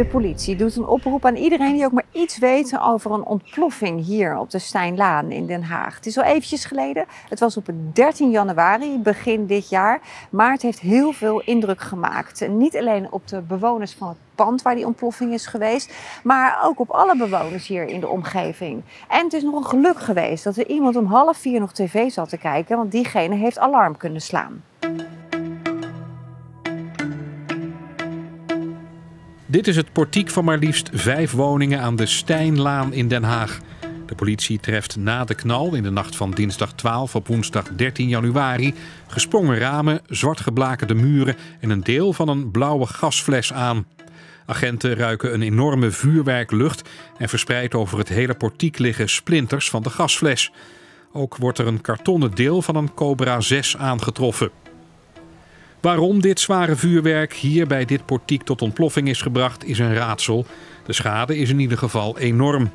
De politie doet een oproep aan iedereen die ook maar iets weet over een ontploffing hier op de Stijnlaan in Den Haag. Het is al eventjes geleden. Het was op 13 januari, begin dit jaar. Maar het heeft heel veel indruk gemaakt. Niet alleen op de bewoners van het pand waar die ontploffing is geweest, maar ook op alle bewoners hier in de omgeving. En het is nog een geluk geweest dat er iemand om half vier nog tv zat te kijken, want diegene heeft alarm kunnen slaan. Dit is het portiek van maar liefst vijf woningen aan de Stijnlaan in Den Haag. De politie treft na de knal in de nacht van dinsdag 12 op woensdag 13 januari gesprongen ramen, zwart geblakerde muren en een deel van een blauwe gasfles aan. Agenten ruiken een enorme vuurwerklucht en verspreid over het hele portiek liggen splinters van de gasfles. Ook wordt er een kartonnen deel van een Cobra 6 aangetroffen. Waarom dit zware vuurwerk hier bij dit portiek tot ontploffing is gebracht, is een raadsel. De schade is in ieder geval enorm.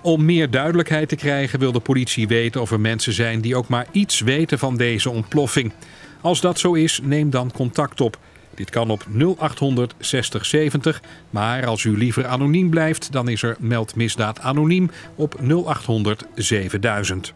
Om meer duidelijkheid te krijgen wil de politie weten of er mensen zijn die ook maar iets weten van deze ontploffing. Als dat zo is, neem dan contact op. Dit kan op 0800 60 70, maar als u liever anoniem blijft, dan is er Meld Misdaad Anoniem op 0800 7000.